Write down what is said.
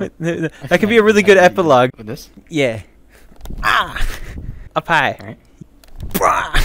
That could be a really good epilogue. With this? Yeah. Ah! Up high. Alright. Brah!